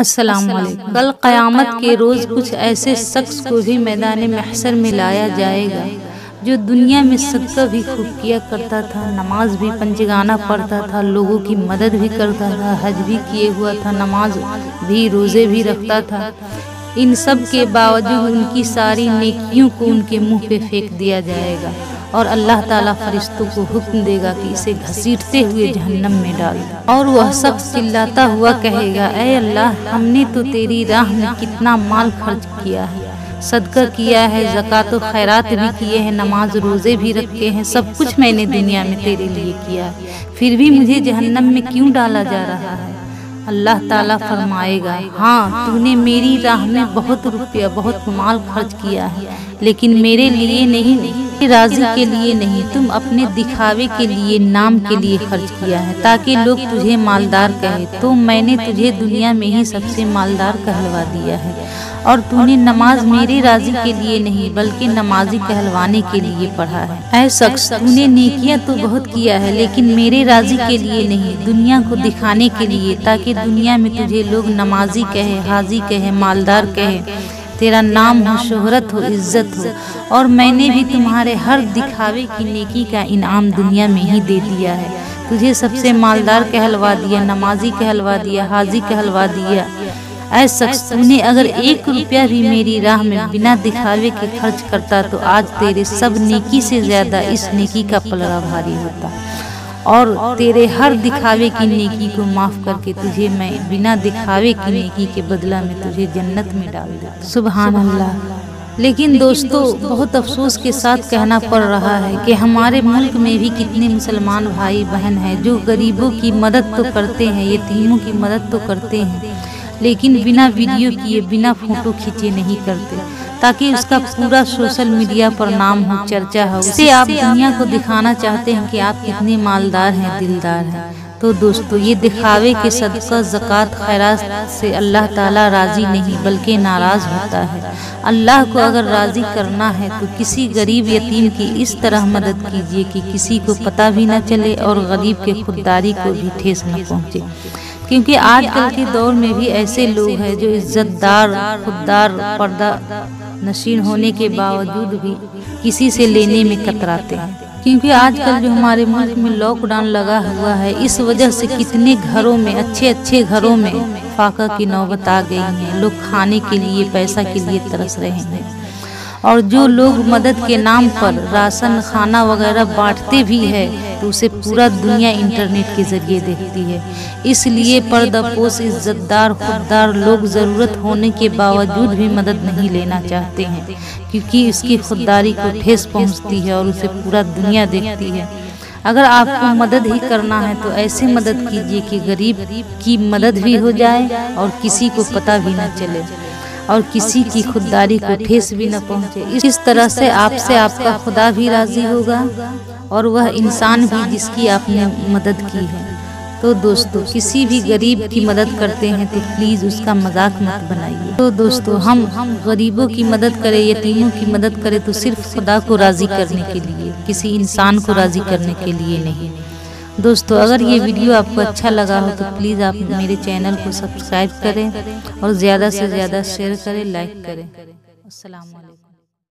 अस्सलाम कल क़यामत के रोज़ कुछ ऐसे शख्स को भी मैदान महशर में लाया जाएगा, जो दुनिया में सदका भी खूब किया करता था, नमाज़ भी पंचगाना पढ़ता था, लोगों की मदद भी करता था, हज भी किए हुआ था, नमाज़ भी, रोज़े भी रखता था। इन सब के बावजूद उनकी सारी नेकियों को उनके मुँह पे फेंक दिया जाएगा और अल्लाह ताला फरिश्तों को हुक्म देगा कि इसे घसीटते हुए जहन्नम में डाल और वह शख्स चिल्लाता हुआ कहेगा अय अल्लाह, हमने तो तेरी राह में कितना माल खर्च किया है। सदका किया है, जक़ात खैरात भी किए हैं, नमाज़, रोज़े भी रखे हैं, सब कुछ मैंने दुनिया में तेरे लिए किया फिर भी मुझे जहन्नम में क्यों डाला जा रहा है? अल्लाह ताला फरमाएगा हाँ तूने मेरी राह में बहुत रुपया, बहुत माल खर्च किया है, लेकिन मेरे लिए नहीं राज़ी के लिए नहीं, तुम अपने दिखावे के लिए, नाम के लिए खर्च किया है, ताकि लोग तुझे मालदार कहे। तो मैंने तुझे दुनिया में ही सबसे मालदार कहलवा दिया है, और तूने नमाज़ मेरे राज़ी के लिए नहीं, बल्कि नमाजी कहलवाने के लिए पढ़ा है। ऐ शख्स, तूने नेकियाँ तो बहुत किया है, लेकिन मेरे राज़ी के लिए नहीं, दुनिया को दिखाने के लिए, ताकि दुनिया में तुझे लोग नमाजी कहे, हाजी कहे, मालदार कहे। तेरा नाम हो शोहरत हो इज़्ज़त हो। और मैंने भी तुम्हारे हर दिखावे की नेकी का इनाम दुनिया में ही दे दिया है। तुझे सबसे मालदार कहलवा दिया नमाजी कहलवा दिया हाजी कहलवा दिया। ऐ शख्स तूने अगर एक रुपया भी मेरी राह में बिना दिखावे के खर्च करता तो आज तेरे सब नेकी से ज़्यादा इस नेकी का पलड़ा भारी होता। और तेरे हर दिखावे की नेकी को माफ़ करके तुझे मैं बिना दिखावे की नेकी के बदला में तुझे जन्नत में डाल दूँ सुबह अल्लाह लेकिन दोस्तों बहुत अफसोस के साथ कहना पड़ रहा है कि हमारे मुल्क में भी कितने मुसलमान भाई बहन हैं जो गरीबों की मदद तो करते हैं यतीमों की मदद तो करते हैं। लेकिन बिना वीडियो किए, बिना फ़ोटो खींचे नहीं करते, ताकि उसका पूरा सोशल मीडिया पर नाम हो, चर्चा हो। उसे आप दुनिया को दिखाना चाहते हैं कि आप कितने मालदार हैं, दिलदार हैं। तो दोस्तों, ये दिखावे के सदका, ज़क़़त, खैरात से अल्लाह ताला राज़ी नहीं, बल्कि नाराज़ होता है। अल्लाह को अगर राज़ी करना है तो किसी गरीब यतीम की इस तरह मदद कीजिए कि किसी को पता भी ना चले और गरीब के खुददारी को भी ठेस न पहुँचे। क्योंकि आजकल के दौर में भी ऐसे लोग हैं जो इज्जतदार खुददार पर्दा नशीन होने के बावजूद भी किसी से लेने में कतराते हैं। क्योंकि आजकल जो हमारे मुल्क में लॉकडाउन लगा हुआ है इस वजह से कितने घरों में अच्छे अच्छे घरों में फाका की नौबत आ गई है। लोग खाने के लिए पैसा के लिए तरस रहे हैं। और जो लोग मदद के नाम पर राशन, खाना वगैरह बांटते भी है तो उसे पूरा दुनिया इंटरनेट के ज़रिए देखती है। इसलिए पर्दापोश, इज्जतदार, खुददार लोग ज़रूरत होने के बावजूद भी मदद नहीं लेना चाहते हैं, क्योंकि इसकी खुददारी को ठेस पहुँचती है और उसे पूरा दुनिया देखती है। अगर आपको मदद ही करना है तो ऐसी मदद कीजिए कि गरीब की मदद भी हो जाए और किसी को पता भी ना चले। और किसी की खुददारी को ठेस भी न पहुँचे। इस तरह से आपसे आपका खुदा भी राज़ी होगा और वह इंसान भी जिसकी आपने मदद की है। तो दोस्तों, किसी भी गरीब की मदद करते हैं तो प्लीज़ उसका मज़ाक मत बनाइए। तो दोस्तों हम हम गरीबों की मदद करें, यतीमों की मदद करें तो सिर्फ़ खुदा को राज़ी करने के लिए, किसी इंसान को राज़ी करने के लिए नहीं। दोस्तों अगर ये वीडियो आपको अच्छा लगा हो तो प्लीज़ आप मेरे चैनल को सब्सक्राइब करें और ज़्यादा से ज़्यादा शेयर करें लाइक करें। अस्सलाम वालेकुम